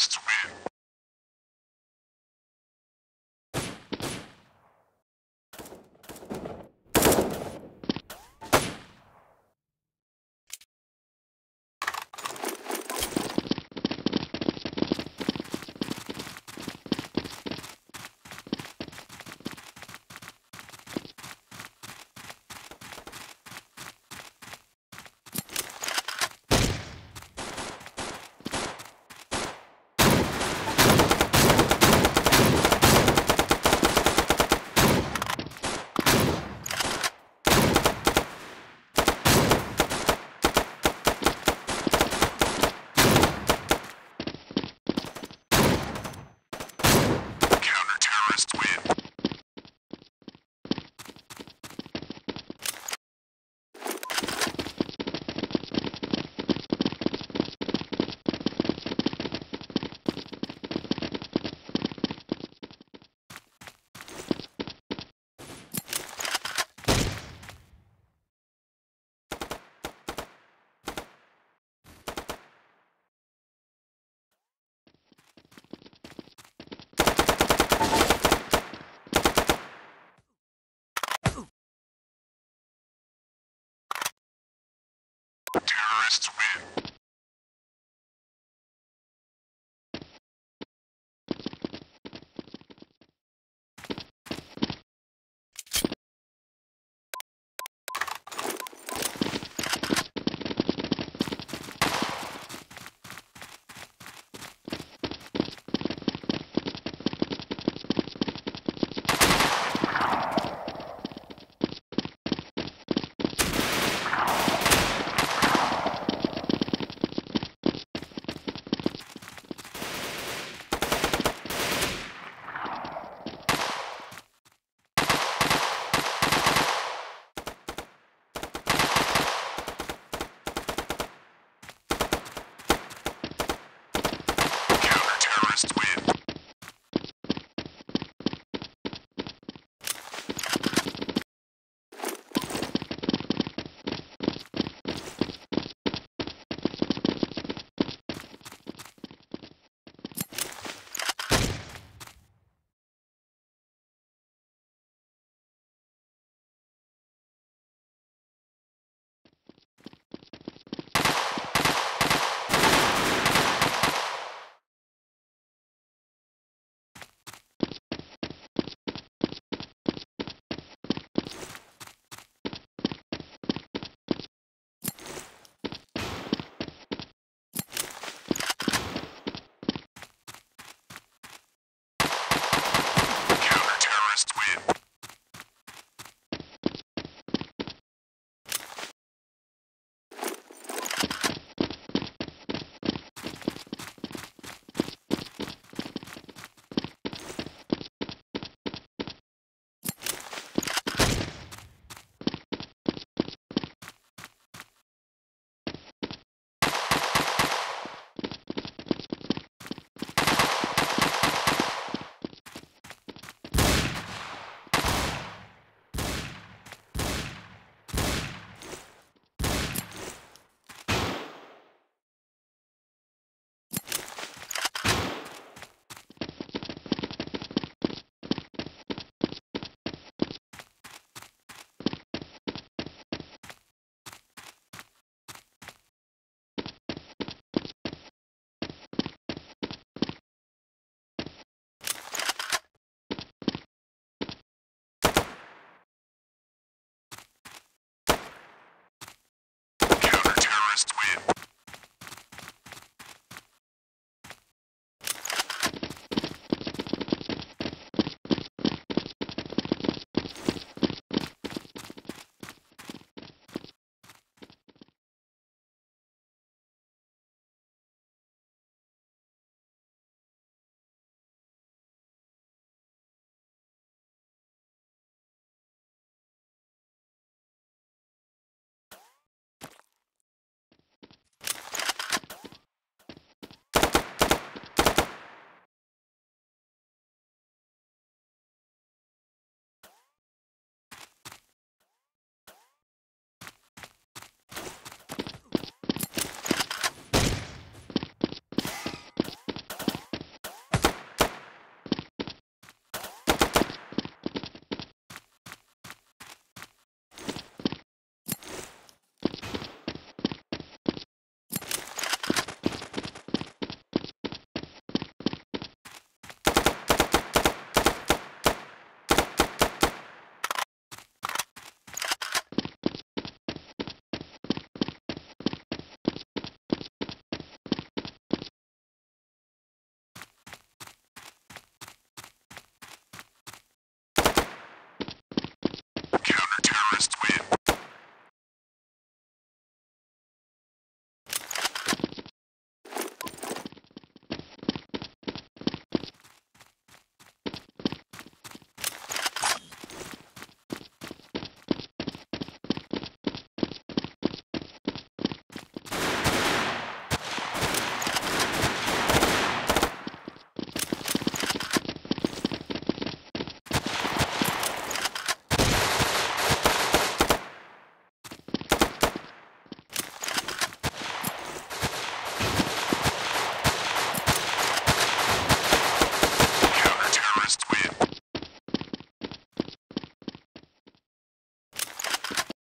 Terrorists win. Counter-terrorists win. Terrorists win.